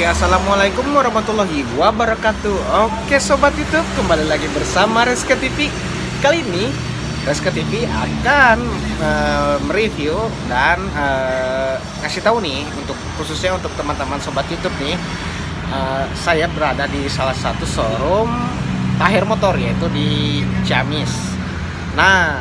Oke, assalamualaikum warahmatullahi wabarakatuh. Oke, sobat YouTube, kembali lagi bersama Reska TV. Kali ini Reska TV akan uh, mereview dan uh, ngasih tahu nih untuk khususnya untuk teman-teman sobat YouTube nih. Uh, saya berada di salah satu showroom Tahir Motor yaitu di Ciamis. Nah,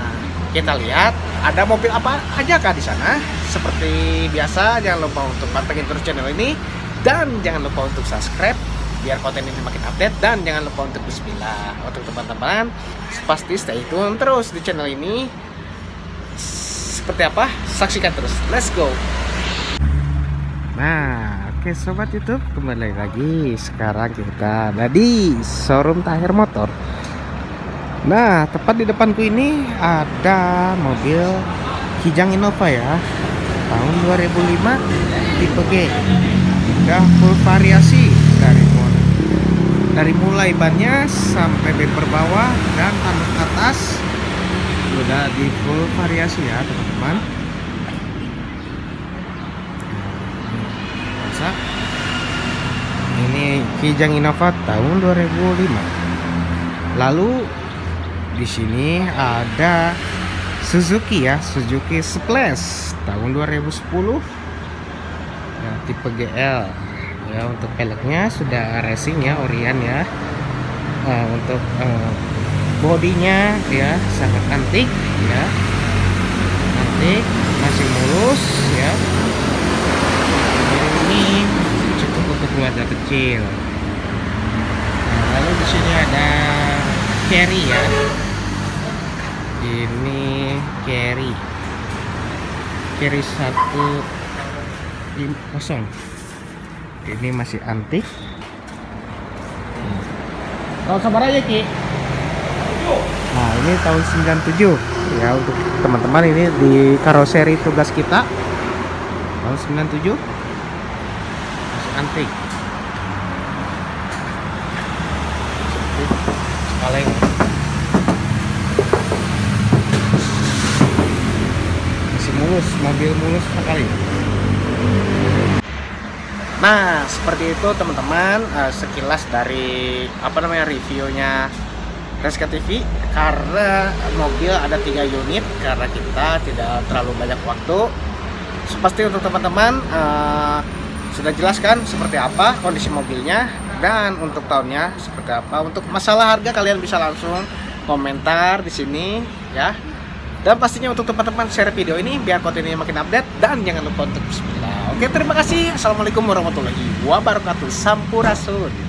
kita lihat ada mobil apa aja kah di sana. Seperti biasa, jangan lupa untuk pantengin terus channel ini dan jangan lupa untuk subscribe biar konten ini makin update. Dan jangan lupa untuk bismillah. Untuk teman-teman pasti stay tune terus di channel ini. Seperti apa? Saksikan terus. Let's go. Nah oke sobat YouTube kembali lagi. Sekarang kita ada di showroom Tahir Motor. Nah tepat di depanku ini ada mobil Kijang Innova ya. Tahun 2005 tipe G udah full variasi dari mulai dari mulai bannya sampai bumper bawah dan tanduk atas. Udah di full variasi ya teman-teman. Nah, ini Kijang Innova tahun 2005 lalu di sini ada Suzuki ya Suzuki Splash tahun 2010 ya, tipe GL ya untuk peleknya sudah racing ya Orion ya. Uh, untuk uh, bodinya ya sangat antik ya. Antik masih mulus ya. Ini cukup untuk keluarga kecil. Nah, lalu di sini ada carry ya. Ini carry. Carry satu kosong. Ini masih antik. Tahun sabar aja Ki. Nah ini tahun 97 ya untuk teman-teman ini di karoseri tugas kita. Tahun 97 masih antik. Kaleng masih mulus mobil mulus sekali Nah, seperti itu teman-teman uh, sekilas dari apa namanya reviewnya Reska TV karena mobil ada tiga unit karena kita tidak terlalu banyak waktu. Pasti untuk teman-teman uh, sudah jelaskan seperti apa kondisi mobilnya dan untuk tahunnya seperti apa. Untuk masalah harga kalian bisa langsung komentar di sini ya. Dan pastinya untuk teman-teman share video ini biar konten ini makin update dan jangan lupa untuk bismillah. Oke, terima kasih. Assalamualaikum warahmatullahi wabarakatuh. Sampurasun.